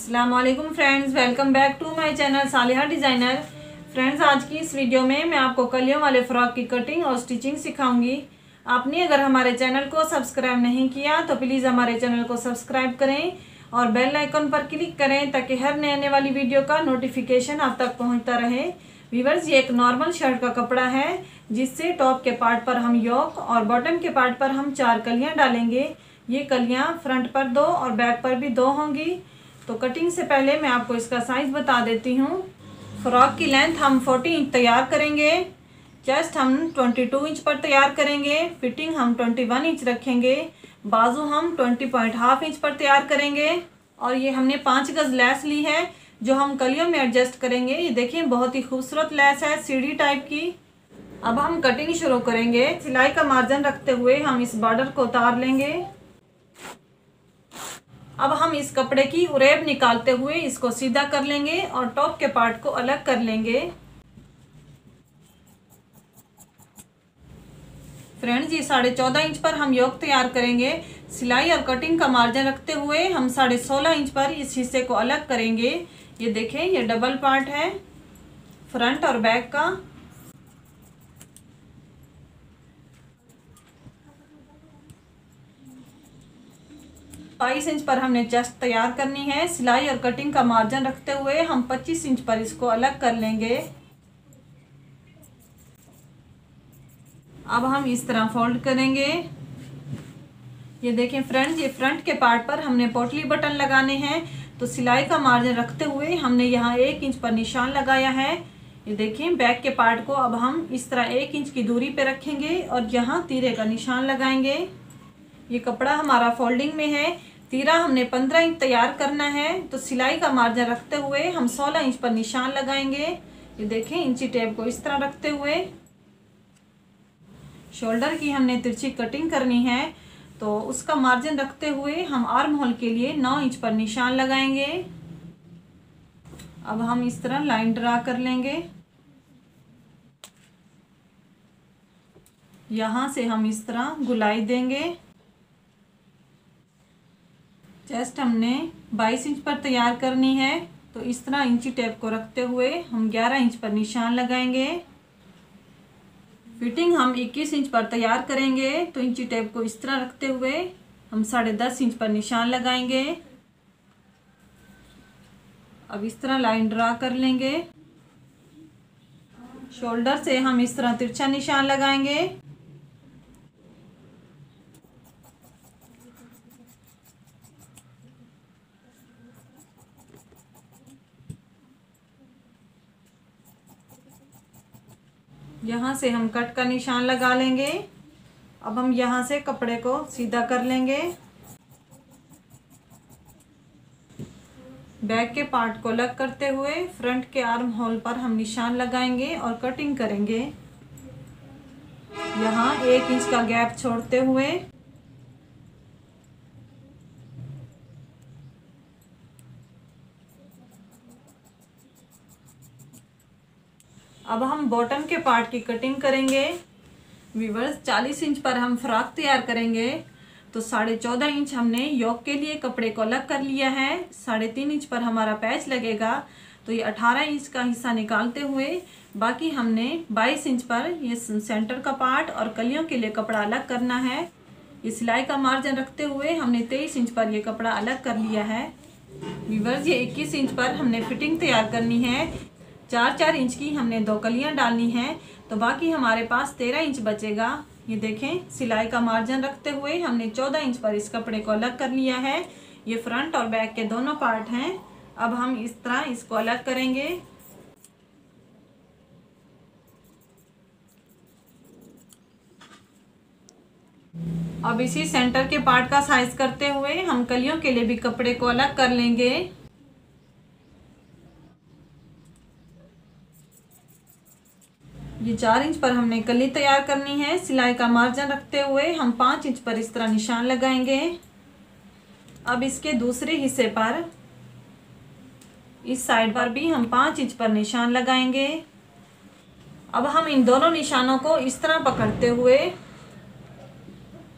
वालेकुम friends welcome back to my channel Saliha designer friends आज की इस वीडियो में मैं आपको कलियों वाले फ्रॉक की कटिंग और स्टिचिंग सिखाऊँगी। आपने अगर हमारे चैनल को सब्सक्राइब नहीं किया तो प्लीज़ हमारे चैनल को सब्सक्राइब करें और बेल आइकन पर क्लिक करें ताकि हर नए आने वाली वीडियो का नोटिफिकेशन आप तक पहुँचता रहे। वीवर्स ये एक नॉर्मल शर्ट का कपड़ा है, जिससे टॉप के पार्ट पर हम योक और बॉटम के पार्ट पर हम चार कलियाँ डालेंगे। ये कलियाँ फ्रंट पर दो और बैक पर भी दो होंगी। तो कटिंग से पहले मैं आपको इसका साइज़ बता देती हूँ। फ्रॉक की लेंथ हम 40 इंच तैयार करेंगे। चेस्ट हम 22 इंच पर तैयार करेंगे। फिटिंग हम 21 इंच रखेंगे। बाजू हम 20 पॉइंट हाफ़ इंच पर तैयार करेंगे। और ये हमने पाँच गज लेस ली है, जो हम कलियों में एडजस्ट करेंगे। ये देखिए बहुत ही खूबसूरत लेस है, सीढ़ी टाइप की। अब हम कटिंग शुरू करेंगे। सिलाई का मार्जिन रखते हुए हम इस बॉर्डर को उतार लेंगे। अब हम इस कपड़े की उरेब निकालते हुए इसको सीधा कर लेंगे और टॉप के पार्ट को अलग कर लेंगे। फ्रेंड्स ये साढ़े चौदह इंच पर हम योग तैयार करेंगे। सिलाई और कटिंग का मार्जिन रखते हुए हम साढ़े सोलह इंच पर इस हिस्से को अलग करेंगे। ये देखें, ये डबल पार्ट है, फ्रंट और बैक का। बाईस इंच पर हमने चेस्ट तैयार करनी है। सिलाई और कटिंग का मार्जिन रखते हुए हम पच्चीस इंच पर इसको अलग कर लेंगे। अब हम इस तरह फोल्ड करेंगे। ये देखें फ्रंट, ये फ्रंट के पार्ट पर हमने पोटली बटन लगाने हैं। तो सिलाई का मार्जिन रखते हुए हमने यहाँ एक इंच पर निशान लगाया है। ये देखें बैक के पार्ट को अब हम इस तरह एक इंच की दूरी पे रखेंगे और यहाँ तीरे का निशान लगाएँगे। ये कपड़ा हमारा फोल्डिंग में है। तीरा हमने पंद्रह इंच तैयार करना है तो सिलाई का मार्जिन रखते हुए हम सोलह इंच पर निशान लगाएँगे। ये देखें, इंची टेप को इस तरह रखते हुए। शोल्डर की हमने तिरछी कटिंग करनी है तो उसका मार्जिन रखते हुए हम आर्म होल के लिए नौ इंच पर निशान लगाएँगे। अब हम इस तरह लाइन ड्रा कर लेंगे। यहाँ से हम इस तरह गुलाई देंगे। चेस्ट हमने 22 इंच पर तैयार करनी है। तो इस तरह इंची टेप को रखते हुए हम 11 इंच पर निशान लगाएँगे। फिटिंग हम 21 इंच पर तैयार करेंगे। तो इंची टेप को इस तरह रखते हुए हम साढ़े दस इंच पर निशान लगाएँगे। अब इस तरह लाइन ड्रा कर लेंगे। शोल्डर से हम इस तरह तिरछा निशान लगाएँगे। यहाँ से हम कट का निशान लगा लेंगे। अब हम यहाँ से कपड़े को सीधा कर लेंगे। बैक के पार्ट को अलग करते हुए फ्रंट के आर्म होल पर हम निशान लगाएँगे और कटिंग करेंगे। यहाँ एक इंच का गैप छोड़ते हुए अब हम बॉटम के पार्ट की कटिंग करेंगे। वीवर्स चालीस इंच पर हम फ्रॉक तैयार करेंगे। तो साढ़े चौदह इंच हमने योग के लिए कपड़े को अलग कर लिया है। साढ़े तीन इंच पर हमारा पैच लगेगा। तो ये अठारह इंच का हिस्सा निकालते हुए बाकी हमने बाईस इंच पर ये सेंटर का पार्ट और कलियों के लिए कपड़ा अलग करना है। ये सिलाई का मार्जिन रखते हुए हमने तेईस इंच पर ये कपड़ा अलग कर लिया है। वीवर्स ये इक्कीस इंच पर हमने फिटिंग तैयार करनी है। चार चार इंच की हमने दो कलियाँ डालनी हैं तो बाकी हमारे पास तेरह इंच बचेगा। ये देखें, सिलाई का मार्जिन रखते हुए हमने चौदह इंच पर इस कपड़े को अलग कर लिया है। ये फ्रंट और बैक के दोनों पार्ट हैं। अब हम इस तरह इसको अलग करेंगे। अब इसी सेंटर के पार्ट का साइज़ करते हुए हम कलियों के लिए भी कपड़े को अलग कर लेंगे। ये चार इंच पर हमने कली तैयार करनी है। सिलाई का मार्जिन रखते हुए हम पाँच इंच पर इस तरह निशान लगाएँगे। अब इसके दूसरे हिस्से पर इस साइड पर भी हम पाँच इंच पर निशान लगाएँगे। अब हम इन दोनों निशानों को इस तरह पकड़ते हुए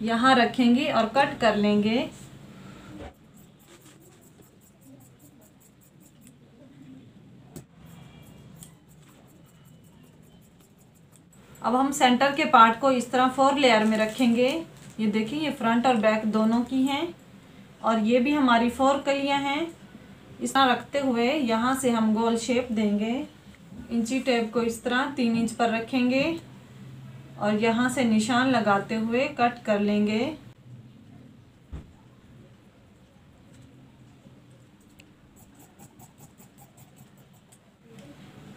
यहाँ रखेंगे और कट कर लेंगे। अब हम सेंटर के पार्ट को इस तरह फोर लेयर में रखेंगे। ये देखिए, ये फ्रंट और बैक दोनों की हैं और ये भी हमारी फोर कलियाँ हैं। इस तरह रखते हुए यहाँ से हम गोल शेप देंगे। इंची टेप को इस तरह तीन इंच पर रखेंगे और यहाँ से निशान लगाते हुए कट कर लेंगे।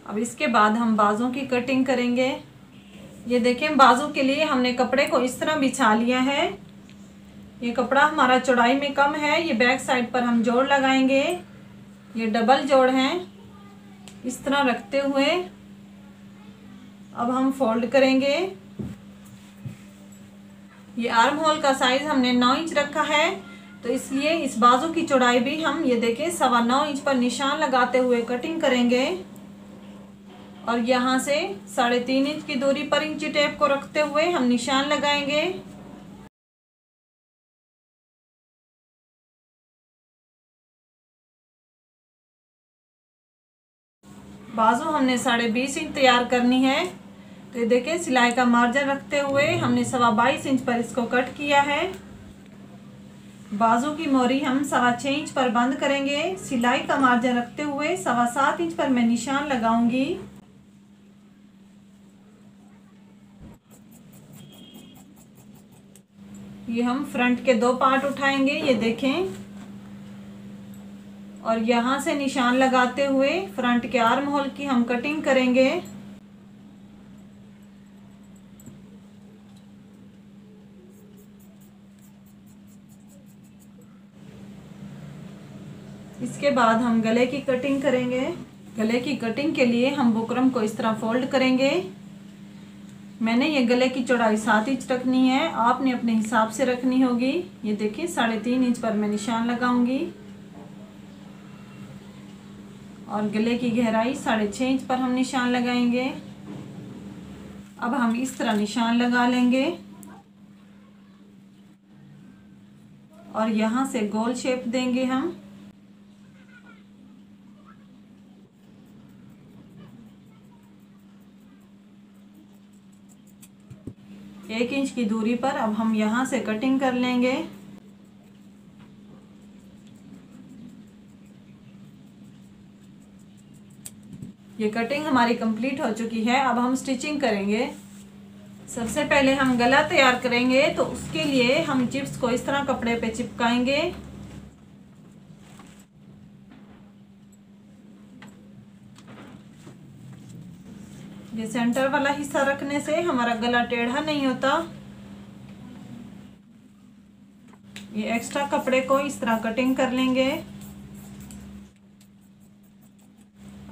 अब इसके बाद हम बाजों की कटिंग करेंगे। ये देखें, बाजू के लिए हमने कपड़े को इस तरह बिछा लिया है। ये कपड़ा हमारा चौड़ाई में कम है, ये बैक साइड पर हम जोड़ लगाएँगे। ये डबल जोड़ हैं, इस तरह रखते हुए। अब हम फोल्ड करेंगे। ये आर्म होल का साइज़ हमने नौ इंच रखा है तो इसलिए इस बाजू की चौड़ाई भी हम, ये देखें, सवा नौ इंच पर निशान लगाते हुए कटिंग करेंगे। और यहाँ से साढ़े तीन इंच की दूरी पर इंची टेप को रखते हुए हम निशान लगाएँगे। बाजू हमने साढ़े बीस इंच तैयार करनी है। तो ये देखें सिलाई का मार्जिन रखते हुए हमने सवा बाईस इंच पर इसको कट किया है। बाजू की मोरी हम सवा छः इंच पर बंद करेंगे। सिलाई का मार्जिन रखते हुए सवा सात इंच पर मैं निशान लगाऊँगी। ये हम फ्रंट के दो पार्ट उठाएँगे, ये देखें। और यहाँ से निशान लगाते हुए फ्रंट के आर्म होल की हम कटिंग करेंगे। इसके बाद हम गले की कटिंग करेंगे। गले की कटिंग के लिए हम बुकरम को इस तरह फोल्ड करेंगे। मैंने ये गले की चौड़ाई सात इंच रखनी है। आपने अपने हिसाब से रखनी होगी। ये देखिए, साढ़े तीन इंच पर मैं निशान लगाऊँगी। और गले की गहराई साढ़े छः इंच पर हम निशान लगाएँगे। अब हम इस तरह निशान लगा लेंगे। और यहाँ से गोल शेप देंगे हम। एक इंच की दूरी पर अब हम यहाँ से कटिंग कर लेंगे। ये कटिंग हमारी कंप्लीट हो चुकी है। अब हम स्टिचिंग करेंगे। सबसे पहले हम गला तैयार करेंगे तो उसके लिए हम चिप्स को इस तरह कपड़े पे चिपकाएँगे। ये सेंटर वाला हिस्सा रखने से हमारा गला टेढ़ा नहीं होता। ये एक्स्ट्रा कपड़े को इस तरह कटिंग कर लेंगे।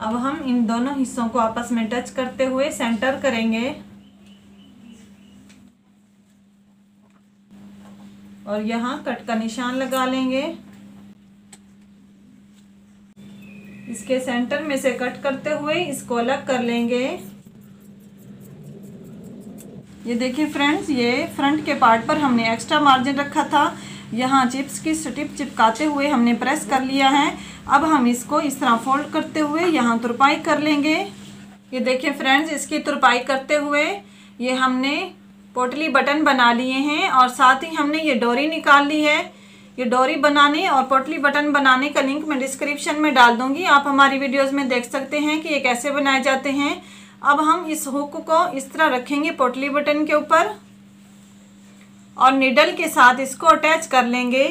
अब हम इन दोनों हिस्सों को आपस में टच करते हुए सेंटर करेंगे। और यहाँ कट का निशान लगा लेंगे। इसके सेंटर में से कट करते हुए इसको अलग कर लेंगे। ये देखिए फ्रेंड्स ये फ्रंट के पार्ट पर हमने एक्स्ट्रा मार्जिन रखा था। यहाँ चिप्स की स्टिप चिपकाते हुए हमने प्रेस कर लिया है। अब हम इसको इस तरह फोल्ड करते हुए यहाँ तुरपाई कर लेंगे। ये देखिए फ्रेंड्स इसकी तुरपाई करते हुए ये हमने पोटली बटन बना लिए हैं और साथ ही हमने ये डोरी निकाल ली है। ये डोरी बनाने और पोटली बटन बनाने का लिंक मैं डिस्क्रिप्शन में डाल दूँगी। आप हमारी वीडियोस में देख सकते हैं कि ये कैसे बनाए जाते हैं। अब हम इस हुक को इस तरह रखेंगे पोटली बटन के ऊपर और निडल के साथ इसको अटैच कर लेंगे।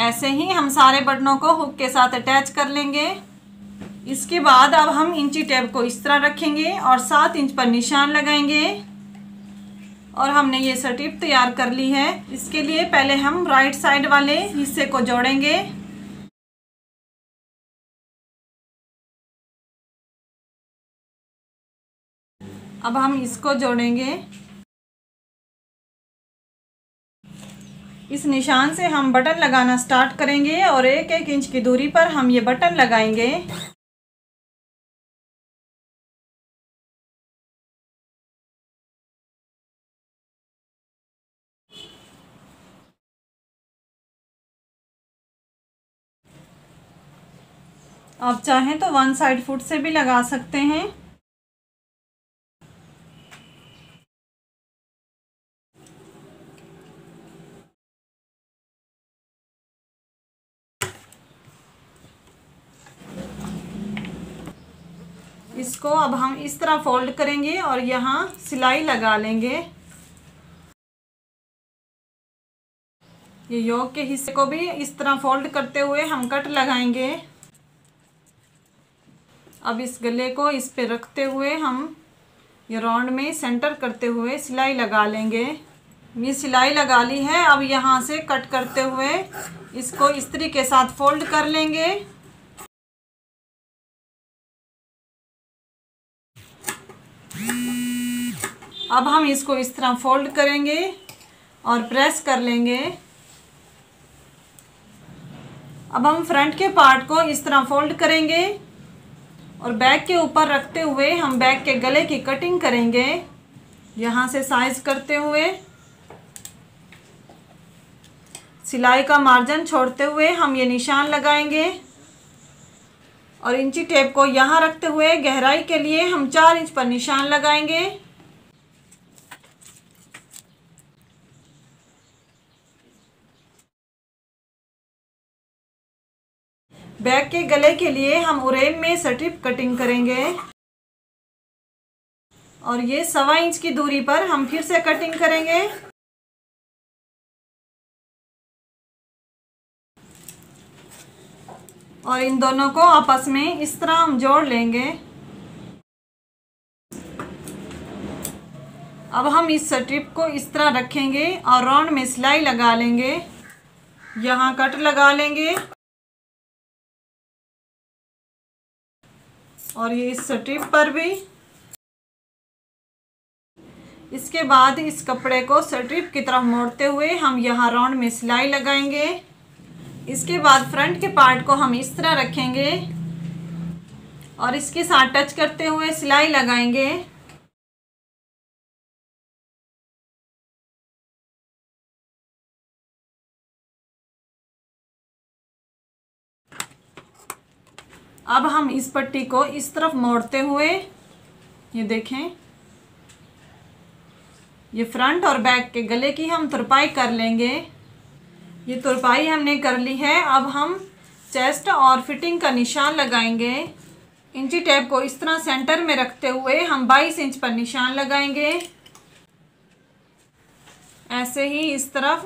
ऐसे ही हम सारे बटनों को हुक के साथ अटैच कर लेंगे। इसके बाद अब हम इंची टेप को इस तरह रखेंगे और सात इंच पर निशान लगाएँगे। और हमने ये सटीप तैयार कर ली है। इसके लिए पहले हम राइट साइड वाले हिस्से को जोड़ेंगे। अब हम इसको जोड़ेंगे। इस निशान से हम बटन लगाना स्टार्ट करेंगे और एक एक इंच की दूरी पर हम ये बटन लगाएँगे। आप चाहें तो वन साइड फुट से भी लगा सकते हैं। इसको अब हम इस तरह फोल्ड करेंगे और यहाँ सिलाई लगा लेंगे। ये योग के हिस्से को भी इस तरह फोल्ड करते हुए हम कट लगाएँगे। अब इस गले को इस पे रखते हुए हम ये राउंड में सेंटर करते हुए सिलाई लगा लेंगे। ये सिलाई लगा ली है, अब यहाँ से कट करते हुए इसको इस्त्री के साथ फोल्ड कर लेंगे। अब हम इसको इस तरह फोल्ड करेंगे और प्रेस कर लेंगे। अब हम फ्रंट के पार्ट को इस तरह फोल्ड करेंगे। और बैग के ऊपर रखते हुए हम बैग के गले की कटिंग करेंगे। यहाँ से साइज़ करते हुए। सिलाई का मार्जिन छोड़ते हुए हम ये निशान लगाएँगे। और इंची टेप को यहाँ रखते हुए गहराई के लिए हम चार इंच पर निशान लगाएँगे। बैक के गले के लिए हम उरेम में स्ट्रिप कटिंग करेंगे। और ये सवा इंच की दूरी पर हम फिर से कटिंग करेंगे। और इन दोनों को आपस में इस तरह हम जोड़ लेंगे। अब हम इस स्ट्रिप को इस तरह रखेंगे और राउंड में सिलाई लगा लेंगे। यहाँ कट लगा लेंगे। और ये इस स्ट्रिप पर भी। इसके बाद इस कपड़े को स्ट्रिप की तरफ़ मोड़ते हुए हम यहाँ राउंड में सिलाई लगाएँगे। इसके बाद फ्रंट के पार्ट को हम इस तरह रखेंगे और इसके साथ टच करते हुए सिलाई लगाएँगे। अब हम इस पट्टी को इस तरफ़ मोड़ते हुए, ये देखें, ये फ्रंट और बैक के गले की हम तुरपाई कर लेंगे। ये तुरपाई हमने कर ली है, अब हम चेस्ट और फिटिंग का निशान लगाएँगे। इंची टेप को इस तरह सेंटर में रखते हुए हम 22 इंच पर निशान लगाएँगे। ऐसे ही इस तरफ़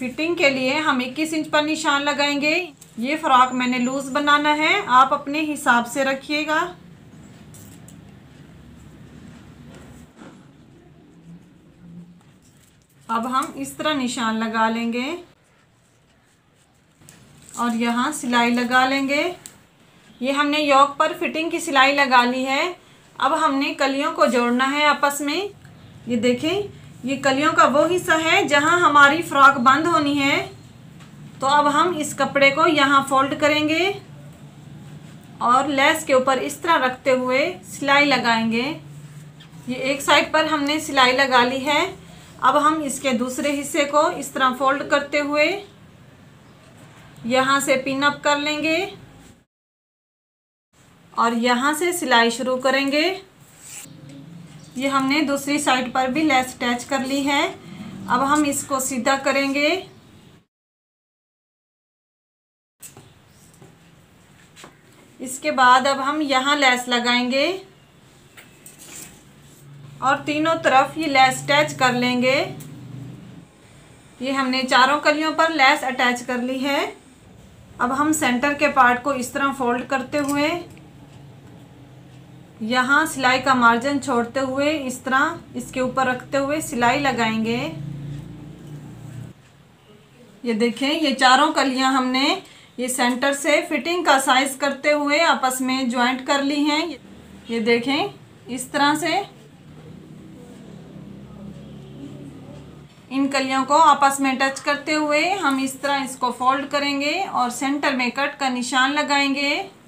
फिटिंग के लिए हम 21 इंच पर निशान लगाएँगे। ये फ्रॉक मैंने लूज बनाना है। आप अपने हिसाब से रखिएगा। अब हम इस तरह निशान लगा लेंगे। और यहाँ सिलाई लगा लेंगे। ये हमने योक पर फिटिंग की सिलाई लगा ली है। अब हमने कलियों को जोड़ना है आपस में। ये देखें ये कलियों का वो हिस्सा है जहाँ हमारी फ्रॉक बंद होनी है। तो अब हम इस कपड़े को यहाँ फोल्ड करेंगे और लेस के ऊपर इस तरह रखते हुए सिलाई लगाएँगे। ये एक साइड पर हमने सिलाई लगा ली है। अब हम इसके दूसरे हिस्से को इस तरह फोल्ड करते हुए यहाँ से पिन अप कर लेंगे और यहाँ से सिलाई शुरू करेंगे। ये हमने दूसरी साइड पर भी लेस अटैच कर ली है। अब हम इसको सीधा करेंगे। इसके बाद अब हम यहाँ लेस लगाएँगे और तीनों तरफ़ ये लेस अटैच कर लेंगे। ये हमने चारों कलियों पर लेस अटैच कर ली है। अब हम सेंटर के पार्ट को इस तरह फोल्ड करते हुए यहाँ सिलाई का मार्जिन छोड़ते हुए इस तरह इसके ऊपर रखते हुए सिलाई लगाएँगे। ये देखें, ये चारों कलियाँ हमने ये सेंटर से फिटिंग का साइज़ करते हुए आपस में ज्वाइंट कर ली हैं। ये देखें, इस तरह से इन कलियों को आपस में टच करते हुए हम इस तरह इसको फोल्ड करेंगे और सेंटर में कट का निशान लगाएँगे।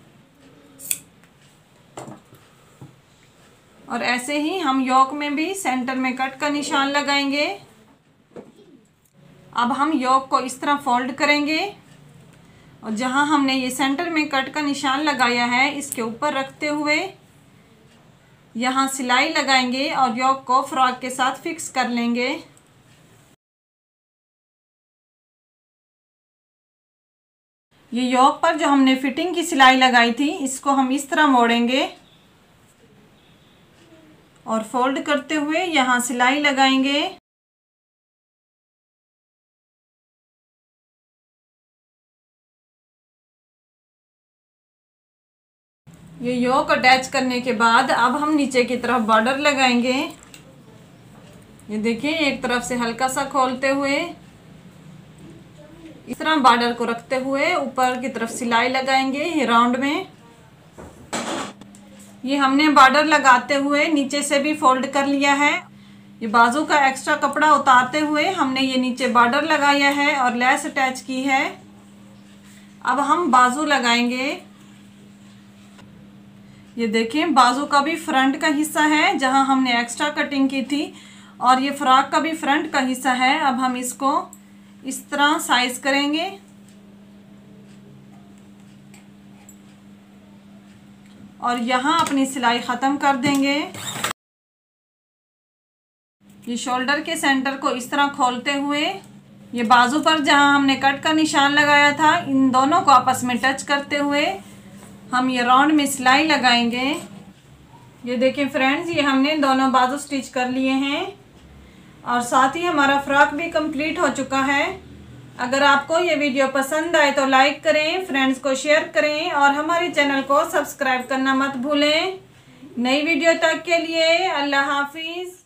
और ऐसे ही हम योक में भी सेंटर में कट का निशान लगाएँगे। अब हम योक को इस तरह फोल्ड करेंगे। और जहाँ हमने ये सेंटर में कट का निशान लगाया है, इसके ऊपर रखते हुए यहाँ सिलाई लगाएँगे और योक को फ्रॉक के साथ फिक्स कर लेंगे। ये योक पर जो हमने फिटिंग की सिलाई लगाई थी, इसको हम इस तरह मोड़ेंगे। और फोल्ड करते हुए यहाँ सिलाई लगाएँगे। ये योक अटैच करने के बाद अब हम नीचे की तरफ़ बॉर्डर लगाएँगे। ये देखिए, एक तरफ़ से हल्का सा खोलते हुए, इस तरह बॉर्डर को रखते हुए ऊपर की तरफ़ सिलाई लगाएँगे ये राउंड में। ये हमने बॉर्डर लगाते हुए नीचे से भी फोल्ड कर लिया है। ये बाजू का एक्स्ट्रा कपड़ा उतारते हुए हमने ये नीचे बॉर्डर लगाया है और लेस अटैच की है। अब हम बाजू लगाएँगे। ये देखें, बाजू का भी फ्रंट का हिस्सा है, जहाँ हमने एक्स्ट्रा कटिंग की थी, और ये फ्रॉक का भी फ्रंट का हिस्सा है। अब हम इसको इस तरह साइज़ करेंगे। और यहाँ अपनी सिलाई ख़त्म कर देंगे। ये शोल्डर के सेंटर को इस तरह खोलते हुए, ये बाजू पर जहाँ हमने कट का निशान लगाया था, इन दोनों को आपस में टच करते हुए हम ये राउंड में सिलाई लगाएँगे। ये देखें फ्रेंड्स, ये हमने दोनों बाजू स्टिच कर लिए हैं। और साथ ही हमारा फ्रॉक भी कंप्लीट हो चुका है। अगर आपको ये वीडियो पसंद आए तो लाइक करें फ्रेंड्स को शेयर करें और हमारे चैनल को सब्सक्राइब करना मत भूलें। नई वीडियो तक के लिए अल्लाह हाफिज़।